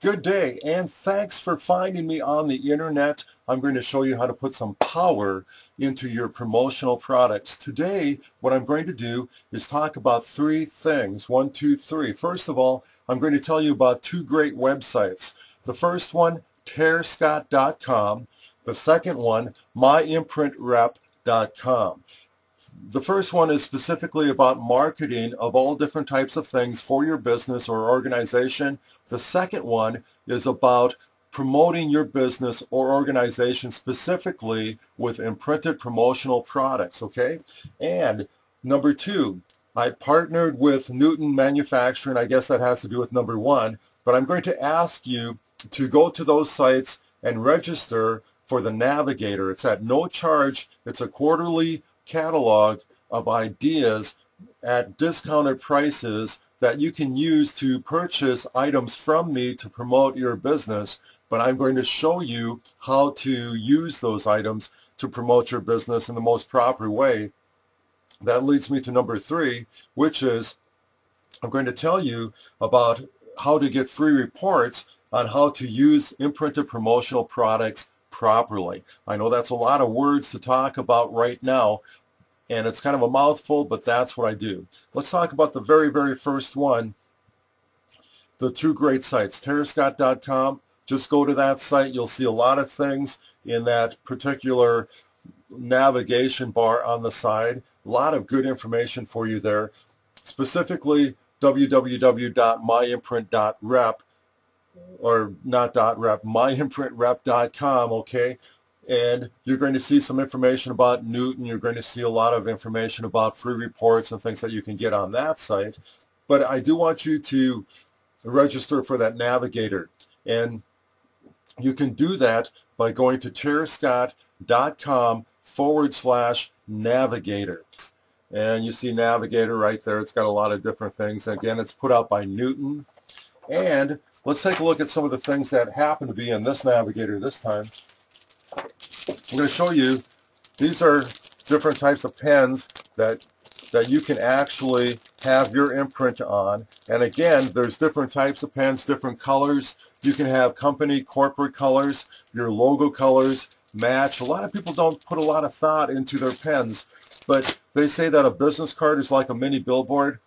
Good day and thanks for finding me on the internet. I'm going to show you how to put some power into your promotional products. Today what I'm going to do is talk about three things. One, two, three. First of all, I'm going to tell you about two great websites. The first one, terscott.com. The second one, myimprintrep.com. The first one is specifically about marketing of all different types of things for your business or organization. The second one is about promoting your business or organization specifically with imprinted promotional products, okay? And number two, I partnered with Newton Manufacturing. I guess that has to do with number one, but I'm going to ask you to go to those sites and register for the Navigator. It's at no charge. It's a quarterly catalog of ideas at discounted prices that you can use to purchase items from me to promote your business, but I'm going to show you how to use those items to promote your business in the most proper way. That leads me to number three, which is I'm going to tell you about how to get free reports on how to use imprinted promotional products properly. I know that's a lot of words to talk about right now, and it's kind of a mouthful, but that's what I do. Let's talk about the very, very first one, the two great sites, terscott.com. Just go to that site. You'll see a lot of things in that particular navigation bar on the side. A lot of good information for you there. Specifically, www.myimprint.rep or not .rep, myimprintrep.com, okay? And you're going to see some information about Newton. You're going to see a lot of information about free reports and things that you can get on that site. But I do want you to register for that navigator. And you can do that by going to terscott.com forward slash navigator. And you see navigator right there. It's got a lot of different things. Again, it's put out by Newton. And Let's take a look at some of the things that happen to be in this navigator this time. I'm going to show you, these are different types of pens that, that you can actually have your imprint on. And again, there's different types of pens, different colors. You can have company corporate colors, your logo colors, match. A lot of people don't put a lot of thought into their pens, but they say that a business card is like a mini billboard.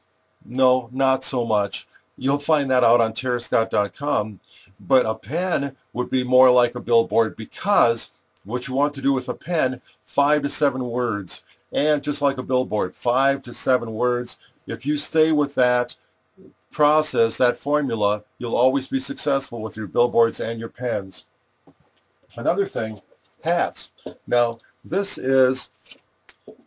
No, not so much. You'll find that out on terscott.com. But a pen would be more like a billboard because what you want to do with a pen, five to seven words. And just like a billboard, five to seven words. If you stay with that process, that formula, you'll always be successful with your billboards and your pens. Another thing, hats. Now, this is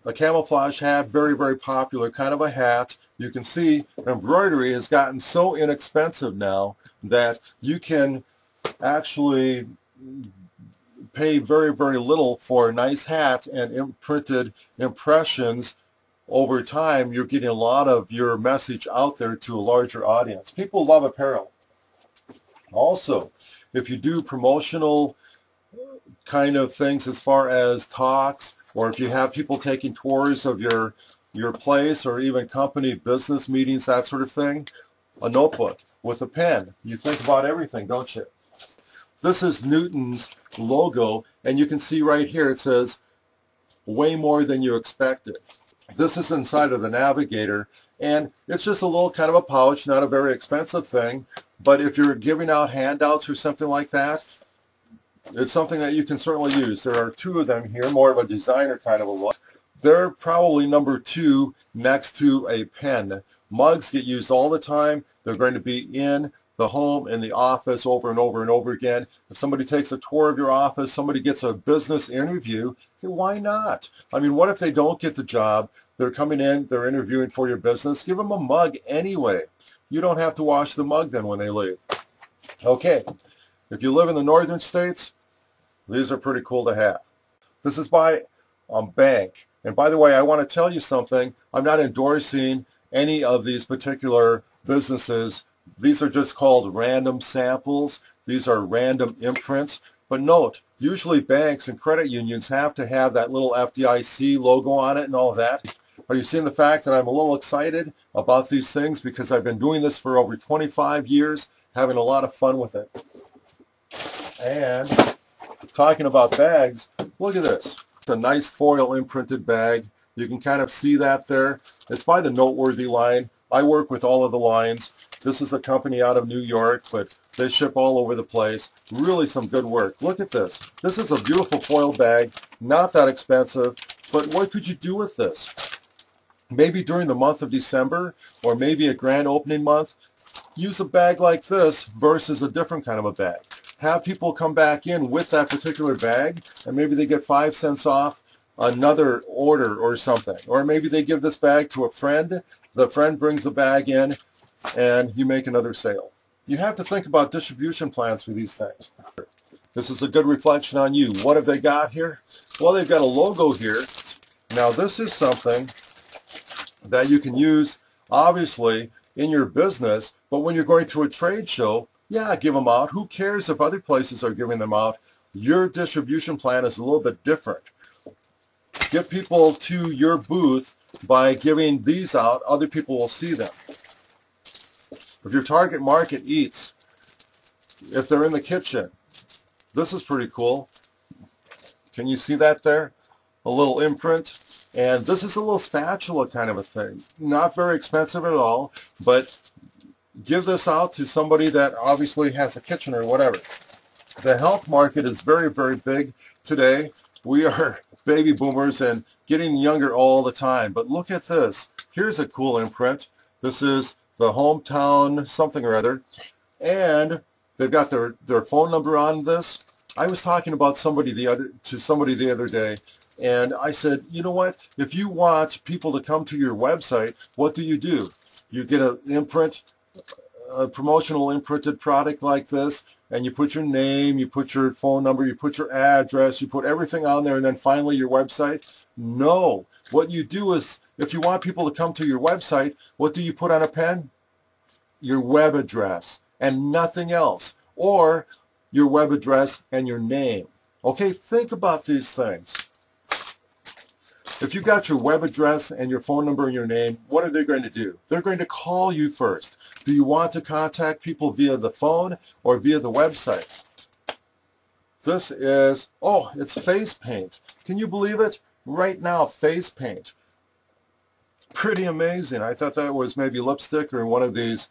a camouflage hat, very, very popular, kind of a hat you can see embroidery has gotten so inexpensive now that you can actually pay very, very little for a nice hat and imprinted impressions over time, you're getting a lot of your message out there to a larger audience. People love apparel. Also, if you do promotional uh, kind of things as far as talks, or if you have people taking tours of your your place or even company business meetings, that sort of thing, a notebook with a pen. You think about everything, don't you? This is Newton's logo, and you can see right here it says way more than you expected. This is inside of the Navigator, and it's just a little kind of a pouch, not a very expensive thing, but if you're giving out handouts or something like that, it's something that you can certainly use. There are two of them here, more of a designer kind of a look. They're probably number two next to a pen. Mugs get used all the time. They're going to be in the home and the office over and over and over again. If somebody takes a tour of your office, somebody gets a business interview, why not? I mean, what if they don't get the job? They're coming in, they're interviewing for your business. Give them a mug anyway. You don't have to wash the mug then when they leave. Okay, if you live in the northern states, these are pretty cool to have. This is by a bank. And by the way, I want to tell you something. I'm not endorsing any of these particular businesses. These are just called random samples. These are random imprints. But note, usually banks and credit unions have to have that little FDIC logo on it and all that. Are you seeing the fact that I'm a little excited about these things because I've been doing this for over 25 years, having a lot of fun with it. And talking about bags, look at this. It's a nice foil imprinted bag. You can kind of see that there. It's by the Noteworthy line. I work with all of the lines. This is a company out of New York, but they ship all over the place. Really some good work. Look at this. This is a beautiful foil bag. Not that expensive, but what could you do with this? Maybe during the month of December, or maybe a grand opening month, use a bag like this versus a different kind of a bag. Have people come back in with that particular bag, and maybe they get five cents off another order or something. Or maybe they give this bag to a friend, the friend brings the bag in, and you make another sale. You have to think about distribution plans for these things. This is a good reflection on you. What have they got here? Well, they've got a logo here. Now, this is something that you can use, obviously, in your business, but when you're going to a trade show, yeah, give them out. Who cares if other places are giving them out? Your distribution plan is a little bit different. Get people to your booth by giving these out. Other people will see them. If your target market eats, if they're in the kitchen, this is pretty cool. Can you see that there? A little imprint. And this is a little spatula kind of a thing. Not very expensive at all, but give this out to somebody that obviously has a kitchen or whatever. The health market is very, very big today. We are baby boomers and getting younger all the time. But look at this. Here's a cool imprint. This is the hometown something or other. And they've got their, their phone number on this. I was talking about somebody the other to somebody the other day and I said, you know what? If you want people to come to your website, what do you do? You get an imprint a promotional imprinted product like this and you put your name, you put your phone number, you put your address, you put everything on there and then finally your website? No. What you do is if you want people to come to your website, what do you put on a pen? Your web address and nothing else. Or your web address and your name. Okay, think about these things. If you've got your web address and your phone number and your name, what are they going to do? They're going to call you first. Do you want to contact people via the phone or via the website? This is, oh, it's face paint. Can you believe it? Right now, face paint. Pretty amazing. I thought that was maybe lipstick or one of these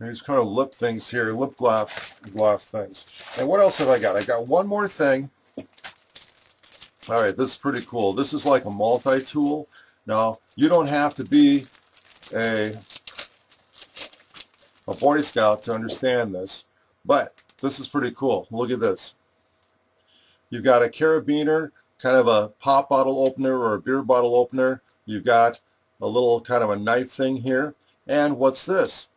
these kind of lip things here, lip gloss, gloss things. And what else have I got? I got one more thing all right, this is pretty cool. This is like a multi-tool. Now, you don't have to be a, a Boy Scout to understand this, but this is pretty cool. Look at this. You've got a carabiner, kind of a pop bottle opener or a beer bottle opener. You've got a little kind of a knife thing here. And what's this?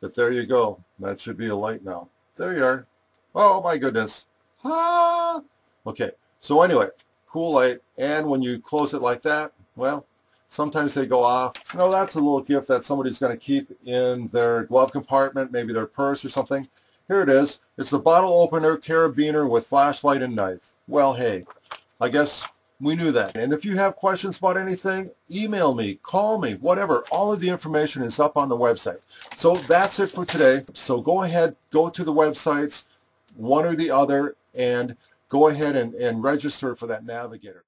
But there you go. That should be a light now. There you are. Oh my goodness. Ah! Okay, so anyway, cool light, and when you close it like that, well, sometimes they go off. You know, that's a little gift that somebody's going to keep in their glove compartment, maybe their purse or something. Here it is. It's the bottle opener carabiner with flashlight and knife. Well, hey, I guess we knew that. And if you have questions about anything, email me, call me, whatever. All of the information is up on the website. So that's it for today. So go ahead, go to the websites, one or the other, and go ahead and, and register for that navigator.